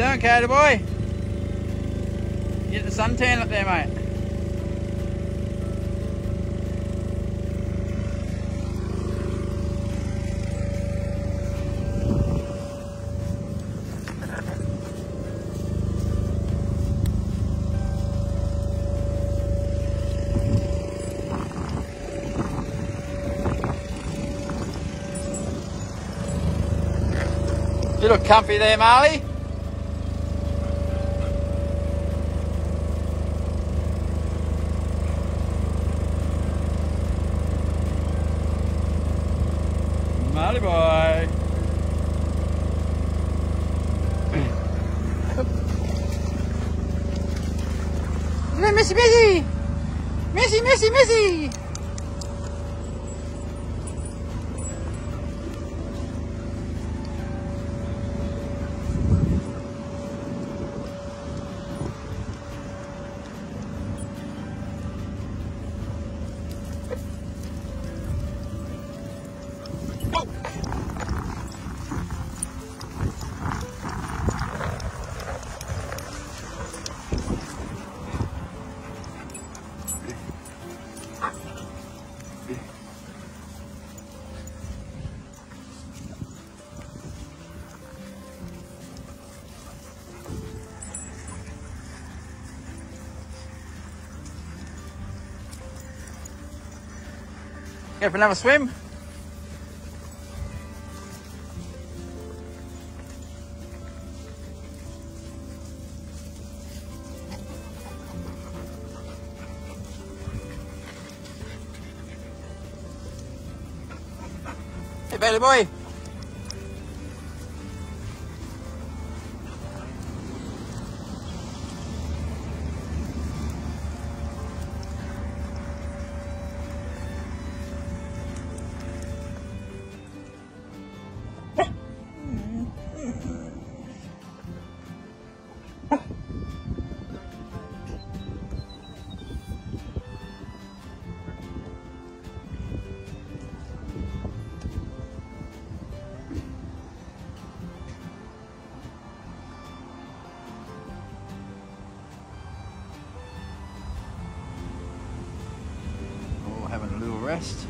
Carter boy. Get the suntan up there, mate. You look comfy there. Marley ماشي ماشي ماشي ماشي ماشي Go for another swim? Hey, Bailee boy. Rest.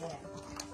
面。